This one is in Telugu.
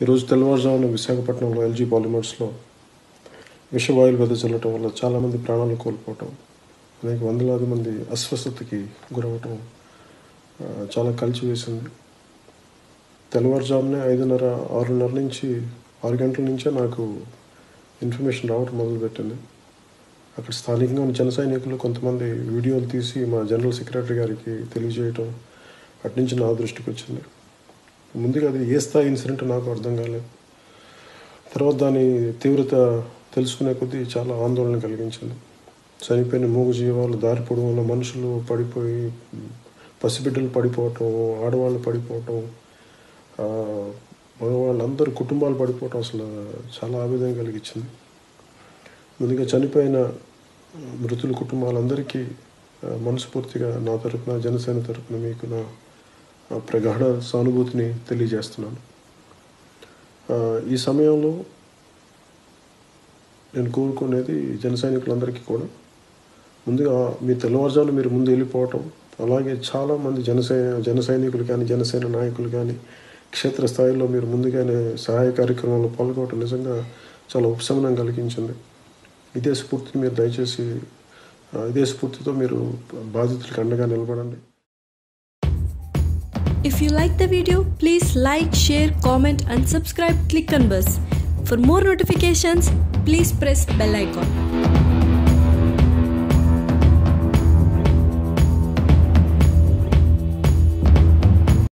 ఈరోజు తెల్లవారుజామున విశాఖపట్నంలో ఎల్జీ పాలిమర్స్లో విషవాయువులు వెదజల్లటం వల్ల చాలామంది ప్రాణాలు కోల్పోవటం అనేక వందలాది మంది అస్వస్థతకి గురవటం చాలా కలిచివేసింది తెల్లవారుజామునే ఐదున్నర ఆరున్నర నుంచి ఆరు గంటల నుంచే నాకు ఇన్ఫర్మేషన్ రావటం మొదలుపెట్టింది. అక్కడ స్థానికంగా ఉన్న జన సైనికులు కొంతమంది వీడియోలు తీసి మా జనరల్ సెక్రటరీ గారికి తెలియజేయటం అటు నుంచి నా దృష్టికి వచ్చింది. ముందుగా అది ఏ స్థాయి ఇన్సిడెంట్ నాకు అర్థం కాలేదు. తర్వాత దాని తీవ్రత తెలుసుకునే కొద్దీ చాలా ఆందోళన కలిగించింది. చనిపోయిన మూగు జీవాలు దారి పొడవులో మనుషులు పడిపోయి పసిబిడ్డలు పడిపోవటం ఆడవాళ్ళు పడిపోవటం ఆ, మగవాళ్ళందరూ కుటుంబాలు పడిపోవటం అసలు చాలా ఆవేదన కలిగించింది. ముందుగా చనిపోయిన మృతుల కుటుంబాలందరికీ మనస్ఫూర్తిగా నా తరపున జనసేన తరపున మీకు నా ప్రగాఢ సానుభూతిని తెలియజేస్తున్నాను. ఈ సమయంలో నేను కోరుకునేది జన సైనికులందరికీ కూడా ముందుగా మీ తెల్లవారుజామున మీరు ముందు వెళ్ళిపోవటం అలాగే చాలామంది జనసై జన సైనికులు కానీ జనసేన నాయకులు కానీ క్షేత్రస్థాయిలో మీరు ముందుగానే సహాయ కార్యక్రమంలో పాల్గొనడం నిజంగా చాలా ఉపశమనం కలిగించింది. ఇదే స్ఫూర్తిని మీరు దయచేసి ఇదే స్ఫూర్తితో మీరు బాధితులకు అండగా నిలబడండి. If you like the video, please like, share, comment and subscribe click on bus. For more notifications, please press bell icon.